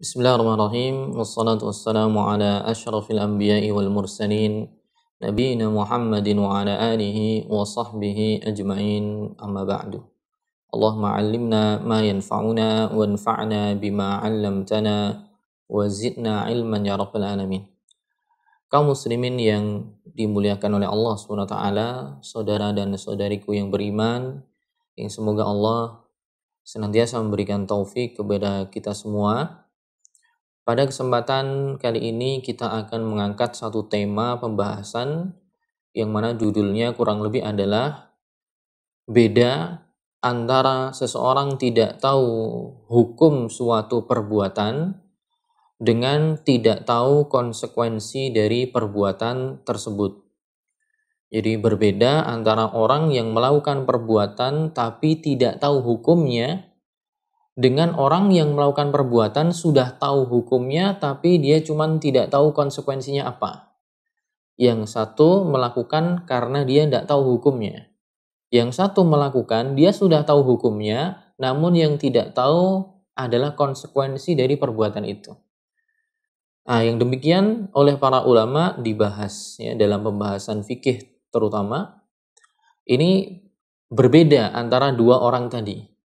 Bismillahirrahmanirrahim. Wassalatu wassalamu ala ashrafil anbiya'i wal mursalin. Nabiina Muhammadin wa ala alihi wa sahbihi ajma'in amma ba'du. Allahumma allimna ma yanfa'una wa anfa'na bima 'allamtana wa zidna ilman ya rabbal alamin. Kaum muslimin yang dimuliakan oleh Allah SWT, saudara dan saudariku yang beriman, yang semoga Allah senantiasa memberikan taufik kepada kita semua. Pada kesempatan kali ini kita akan mengangkat satu tema pembahasan yang mana judulnya kurang lebih adalah beda antara seseorang tidak tahu hukum suatu perbuatan dengan tidak tahu konsekuensi dari perbuatan tersebut. Jadi berbeda antara orang yang melakukan perbuatan tapi tidak tahu hukumnya dengan orang yang melakukan perbuatan sudah tahu hukumnya tapi dia cuma tidak tahu konsekuensinya apa. Yang satu melakukan karena dia tidak tahu hukumnya. Yang satu melakukan dia sudah tahu hukumnya namun yang tidak tahu adalah konsekuensi dari perbuatan itu. Nah, yang demikian oleh para ulama dibahas ya dalam pembahasan fikih terutama ini berbeda antara dua orang tadi.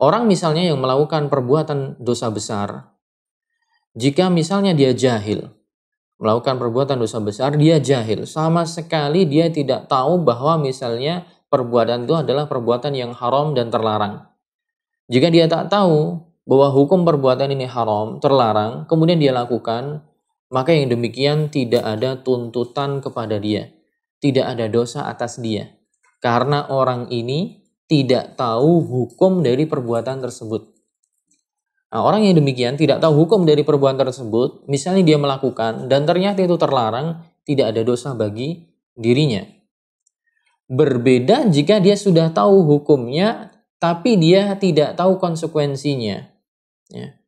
Orang misalnya yang melakukan perbuatan dosa besar, jika misalnya dia jahil, melakukan perbuatan dosa besar, dia jahil. Sama sekali dia tidak tahu bahwa misalnya perbuatan itu adalah perbuatan yang haram dan terlarang. Jika dia tak tahu bahwa hukum perbuatan ini haram, terlarang, kemudian dia lakukan, maka yang demikian tidak ada tuntutan kepada dia. Tidak ada dosa atas dia. Karena orang ini tidak tahu hukum dari perbuatan tersebut. Nah, orang yang demikian tidak tahu hukum dari perbuatan tersebut, misalnya dia melakukan dan ternyata itu terlarang, tidak ada dosa bagi dirinya. Berbeda jika dia sudah tahu hukumnya, tapi dia tidak tahu konsekuensinya. Ya.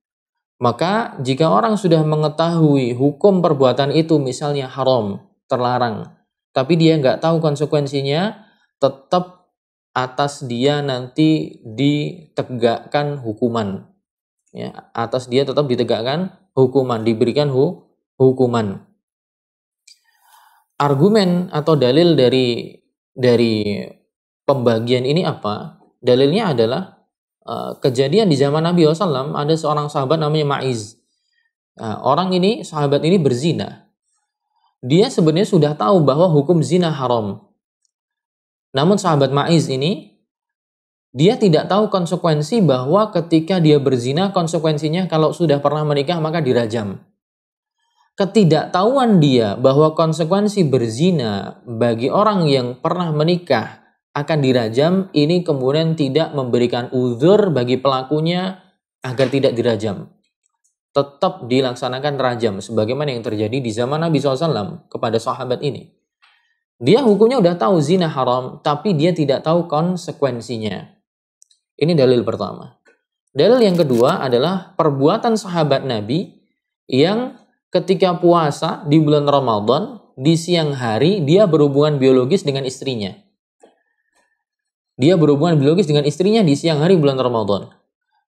Maka jika orang sudah mengetahui hukum perbuatan itu misalnya haram, terlarang, tapi dia nggak tahu konsekuensinya, tetap atas dia nanti ditegakkan hukuman. Ya, atas dia tetap ditegakkan hukuman, diberikan hu hukuman. Argumen atau dalil dari dari pembagian ini apa? Dalilnya adalah Eh, kejadian di zaman Nabi SAW ada seorang sahabat namanya Ma'iz. Nah, orang ini, sahabat ini berzina. Dia sebenarnya sudah tahu bahwa hukum zina haram. Namun sahabat Ma'iz ini, dia tidak tahu konsekuensi bahwa ketika dia berzina, konsekuensinya kalau sudah pernah menikah maka dirajam. Ketidaktahuan dia bahwa konsekuensi berzina bagi orang yang pernah menikah akan dirajam, ini kemudian tidak memberikan uzur bagi pelakunya agar tidak dirajam. Tetap dilaksanakan rajam, sebagaimana yang terjadi di zaman Nabi SAW kepada sahabat ini. Dia hukumnya udah tahu zina haram, tapi dia tidak tahu konsekuensinya. Ini dalil pertama. Dalil yang kedua adalah perbuatan sahabat Nabi yang ketika puasa di bulan Ramadan, di siang hari dia berhubungan biologis dengan istrinya dia berhubungan biologis dengan istrinya di siang hari bulan Ramadan.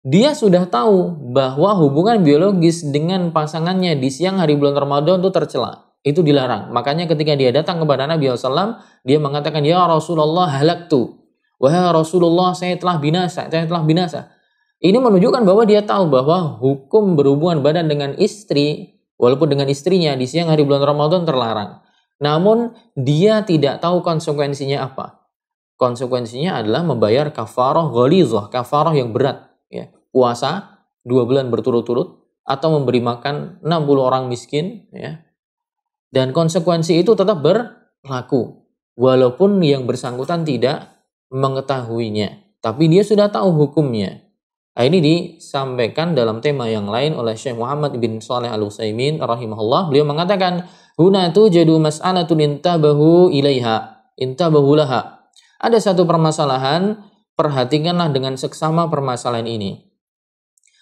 Dia sudah tahu bahwa hubungan biologis dengan pasangannya di siang hari bulan Ramadan itu tercela. Itu dilarang. Makanya ketika dia datang kepada Nabi SAW, dia mengatakan, Ya Rasulullah halaktu. Wahai Rasulullah, saya telah binasa. Saya telah binasa. Ini menunjukkan bahwa dia tahu bahwa hukum berhubungan badan dengan istri, walaupun dengan istrinya di siang hari bulan Ramadan terlarang. Namun dia tidak tahu konsekuensinya apa konsekuensinya adalah membayar kafarah ghalidhah, kafarah yang berat, ya. Puasa dua bulan berturut-turut atau memberi makan 60 orang miskin, ya. Dan konsekuensi itu tetap berlaku walaupun yang bersangkutan tidak mengetahuinya, tapi dia sudah tahu hukumnya. Nah, ini disampaikan dalam tema yang lain oleh Syekh Muhammad bin Saleh Al Utsaimin rahimahullah. Beliau mengatakan, "Huna tujadu mas'alatun intabahu ilaiha, intabahu laha." Ada satu permasalahan, perhatikanlah dengan seksama permasalahan ini.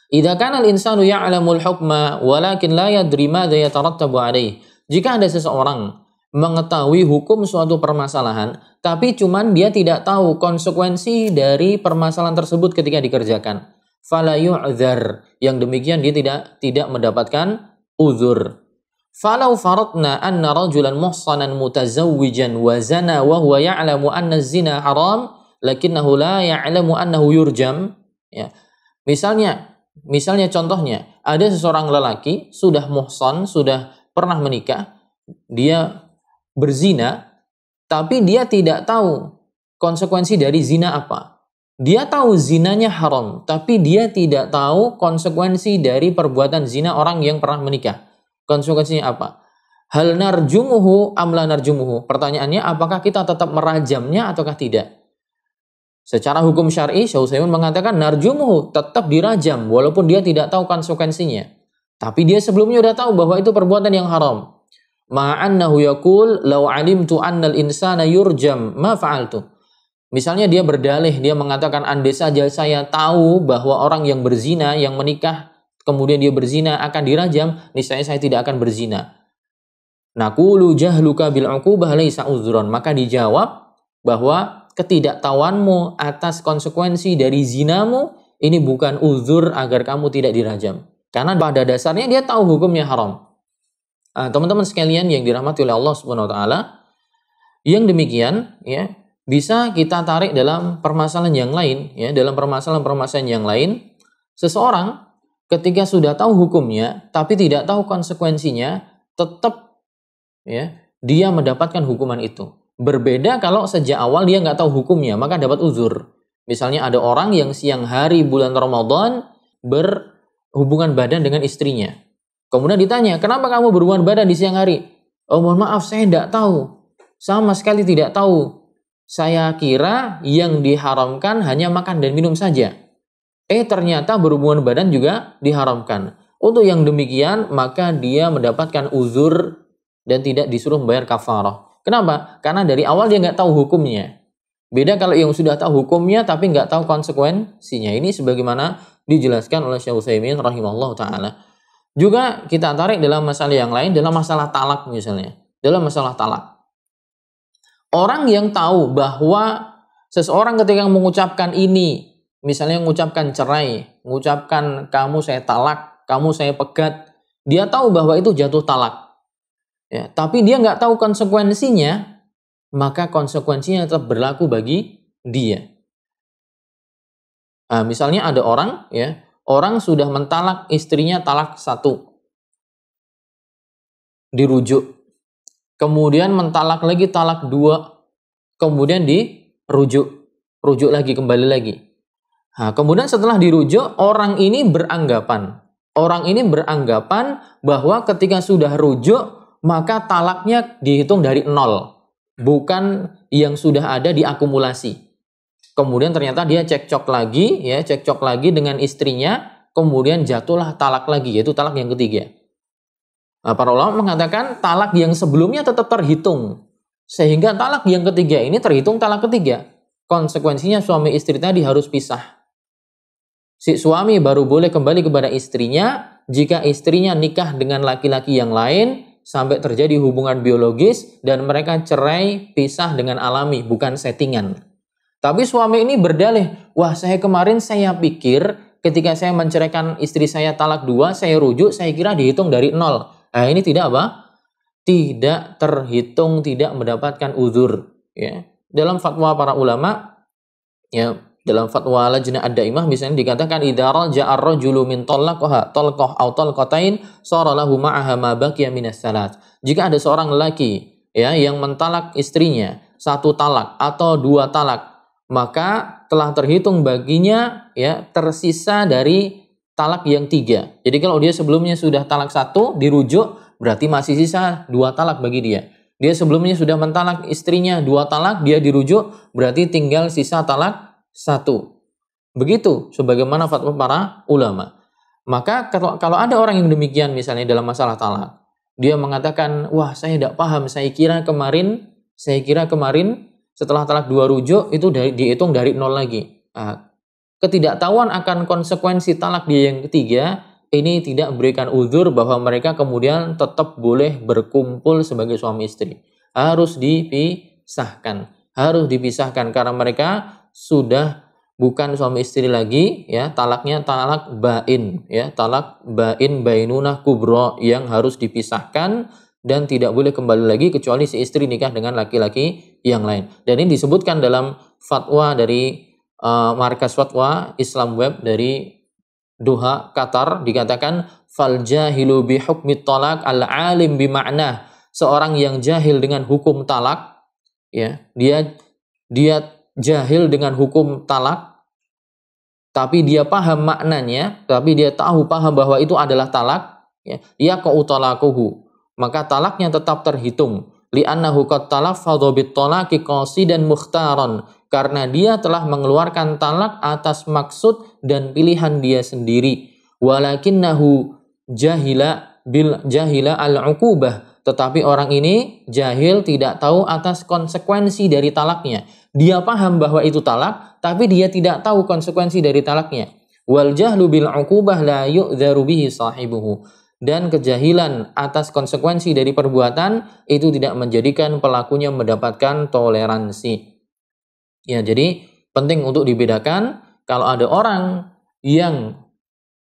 Idza kana al-insanu ya'lamul hukma walakin la yadri madza yatarattabu alaih. Jika ada seseorang mengetahui hukum suatu permasalahan, tapi cuman dia tidak tahu konsekuensi dari permasalahan tersebut ketika dikerjakan. fala yu'dzar. Yang demikian dia tidak tidak mendapatkan uzur. Falau faradna anna rajulan muhsanan mutazawwijan wa zana wa huwa ya'lamu anna zina haram lakinnahu la ya'lamu annahu yurjam ya. Misalnya misalnya contohnya ada seseorang lelaki sudah muhsan, sudah pernah menikah, dia berzina tapi dia tidak tahu konsekuensi dari zina apa. Dia tahu zinanya haram, tapi dia tidak tahu konsekuensi dari perbuatan zina orang yang pernah menikah. Konsekuensinya apa? Hal narjumuhu amla narjumuhu. Pertanyaannya apakah kita tetap merajamnya ataukah tidak? Secara hukum syar'i, Syekh mengatakan narjumuhu tetap dirajam walaupun dia tidak tahu konsekuensinya. Tapi dia sebelumnya sudah tahu bahwa itu perbuatan yang haram. Ma'annahu yakul law alimtu annal insana yurjam ma fa'altu. Misalnya dia berdalih, dia mengatakan andai saja saya tahu bahwa orang yang berzina, yang menikah kemudian dia berzina akan dirajam, niscaya saya tidak akan berzina. Nakulu jahluka bil uqubah laisa uzron. Maka dijawab bahwa ketidaktahuanmu atas konsekuensi dari zinamu ini bukan uzur agar kamu tidak dirajam. Karena pada dasarnya dia tahu hukumnya haram. Nah, teman-teman sekalian yang dirahmati oleh Allah Subhanahu wa taala, yang demikian ya bisa kita tarik dalam permasalahan yang lain ya, dalam permasalahan-permasalahan yang lain, seseorang ketika sudah tahu hukumnya tapi tidak tahu konsekuensinya, tetap ya dia mendapatkan hukuman itu. Berbeda kalau sejak awal dia nggak tahu hukumnya, maka dapat uzur. Misalnya ada orang yang siang hari bulan Ramadan berhubungan badan dengan istrinya. Kemudian ditanya, kenapa kamu berhubungan badan di siang hari? Oh mohon maaf, saya tidak tahu. Sama sekali tidak tahu. Saya kira yang diharamkan hanya makan dan minum saja. Eh ternyata berhubungan badan juga diharamkan. Untuk yang demikian maka dia mendapatkan uzur dan tidak disuruh membayar kafarah. Kenapa? Karena dari awal dia nggak tahu hukumnya. Beda kalau yang sudah tahu hukumnya tapi nggak tahu konsekuensinya. Ini sebagaimana dijelaskan oleh Syekh Utsaimin rahimahullah taala. Juga kita tarik dalam masalah yang lain, dalam masalah talak misalnya. Dalam masalah talak. Orang yang tahu bahwa seseorang ketika mengucapkan ini misalnya mengucapkan cerai, mengucapkan kamu saya talak, kamu saya pegat, dia tahu bahwa itu jatuh talak. Ya, tapi dia nggak tahu konsekuensinya, maka konsekuensinya tetap berlaku bagi dia. Nah, misalnya ada orang, ya, orang sudah mentalak istrinya talak satu, dirujuk, kemudian mentalak lagi talak dua, kemudian dirujuk, rujuk lagi kembali lagi. Nah, kemudian setelah dirujuk, orang ini beranggapan. Orang ini beranggapan bahwa ketika sudah rujuk, maka talaknya dihitung dari nol. Bukan yang sudah ada diakumulasi. Kemudian ternyata dia cekcok lagi, ya cekcok lagi dengan istrinya, kemudian jatuhlah talak lagi, yaitu talak yang ketiga. Nah, para ulama mengatakan talak yang sebelumnya tetap terhitung. Sehingga talak yang ketiga ini terhitung talak ketiga. Konsekuensinya suami istri tadi harus pisah si suami baru boleh kembali kepada istrinya jika istrinya nikah dengan laki-laki yang lain sampai terjadi hubungan biologis dan mereka cerai pisah dengan alami bukan settingan. Tapi suami ini berdalih, wah saya kemarin saya pikir ketika saya menceraikan istri saya talak dua, saya rujuk, saya kira dihitung dari nol. Nah ini tidak apa? Tidak terhitung, tidak mendapatkan uzur. Ya. Dalam fatwa para ulama, ya dalam fatwa lajnah ad-daimah misalnya dikatakan idza raja'a ar-rajulu min talaqaha talqah aw talqatain sara lahu ma'aha ma minas salat. Jika ada seorang lelaki ya yang mentalak istrinya satu talak atau dua talak maka telah terhitung baginya ya tersisa dari talak yang tiga. Jadi kalau dia sebelumnya sudah talak satu dirujuk berarti masih sisa dua talak bagi dia. Dia sebelumnya sudah mentalak istrinya dua talak, dia dirujuk berarti tinggal sisa talak satu. Begitu sebagaimana fatwa para ulama. Maka kalau, kalau ada orang yang demikian misalnya dalam masalah talak, dia mengatakan, wah saya tidak paham, saya kira kemarin, saya kira kemarin setelah talak dua rujuk itu dari, dihitung dari nol lagi. Nah, ketidaktahuan akan konsekuensi talak dia yang ketiga ini tidak memberikan uzur bahwa mereka kemudian tetap boleh berkumpul sebagai suami istri. Harus dipisahkan, harus dipisahkan karena mereka sudah bukan suami istri lagi ya talaknya talak bain ya talak bain bainunah kubro yang harus dipisahkan dan tidak boleh kembali lagi kecuali si istri nikah dengan laki-laki yang lain. Dan ini disebutkan dalam fatwa dari uh, markas fatwa Islam Web dari Doha Qatar. Dikatakan fal jahilu bi hukmi talak al alim bi makna seorang yang jahil dengan hukum talak ya dia dia jahil dengan hukum talak tapi dia paham maknanya, tapi dia tahu paham bahwa itu adalah talak, ya, ya utalakuhu. Maka talaknya tetap terhitung. Li'annahu qad talaffadhu bit talaqi qasidan mukhtaran. Karena dia telah mengeluarkan talak atas maksud dan pilihan dia sendiri. Walakinnahu jahila bil jahila al-uqubah. Tetapi orang ini jahil tidak tahu atas konsekuensi dari talaknya. Dia paham bahwa itu talak, tapi dia tidak tahu konsekuensi dari talaknya. Wal jahlu bil uqubah la yu'dharu bihi sahibuhu. Dan kejahilan atas konsekuensi dari perbuatan itu tidak menjadikan pelakunya mendapatkan toleransi. Ya, jadi penting untuk dibedakan kalau ada orang yang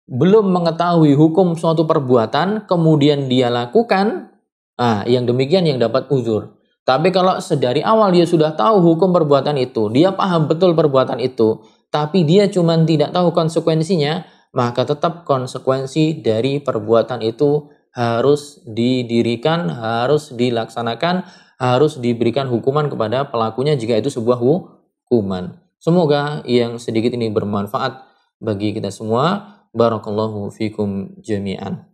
belum mengetahui hukum suatu perbuatan kemudian dia lakukan, ah yang demikian yang dapat uzur. Tapi kalau sedari awal dia sudah tahu hukum perbuatan itu, dia paham betul perbuatan itu, tapi dia cuma tidak tahu konsekuensinya, maka tetap konsekuensi dari perbuatan itu harus didirikan, harus dilaksanakan, harus diberikan hukuman kepada pelakunya jika itu sebuah hukuman. Semoga yang sedikit ini bermanfaat bagi kita semua. Barakallahu fikum jami'an.